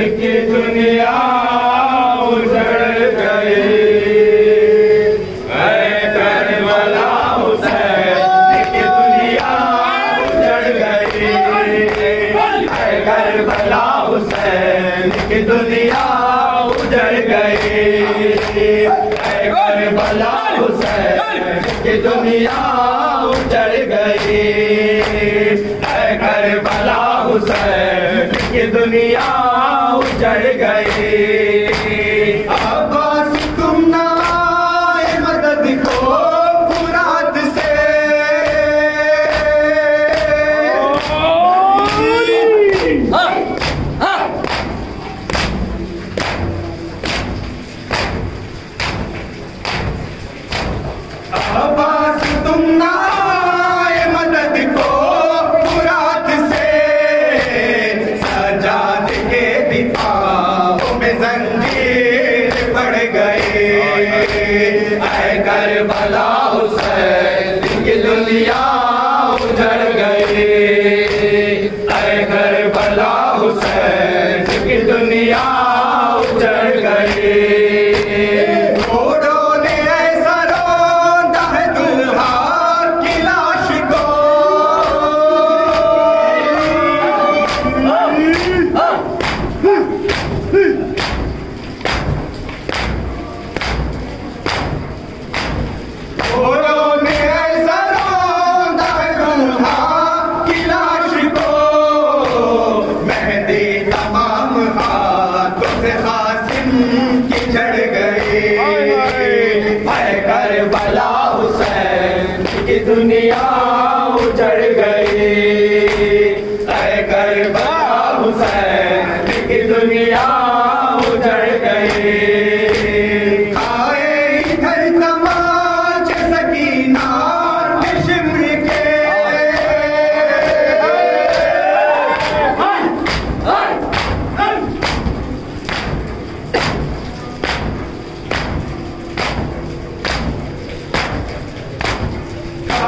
दुनिया उजड़ गई। दुनिया उजड़ हुसैन दुनिया उजड़ कर बला हुसैन की दुनिया चढ़ गए। अब्बास तुम ना मदद को फुरात से। अब्बास तुम ना है कर भला हुसैन दुनिया हुसैन दुनिया हुसैन दुनिया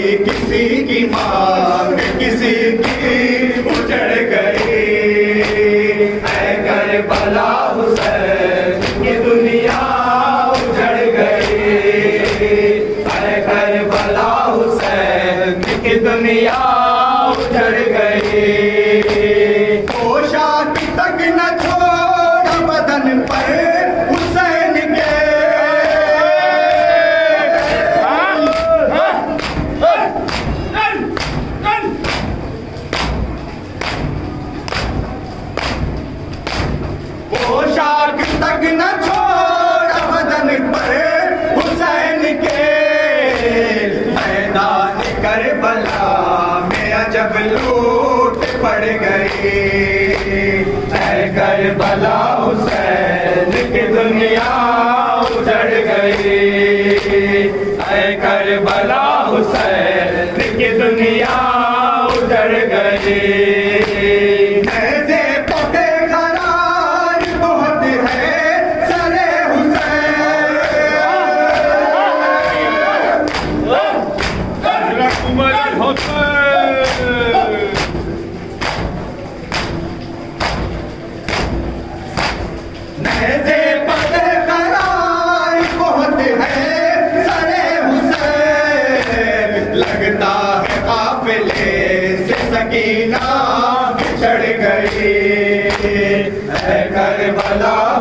किसी की मांग किसी की उजड़ गई। कर भला हुसैन, ये दुनिया उजड़ गई। कर भला हुसैन की दुनिया उजड़ गए मार्ग तक न छोड़ वदन परे हुसैन के। मैदान कर बला में अजब लूट पड़ गए कर बला हुसैन की दुनिया उजड़ गई। कर बला हुसैन की दुनिया उजड़ गई। सकीना बिछड़ गई है करबला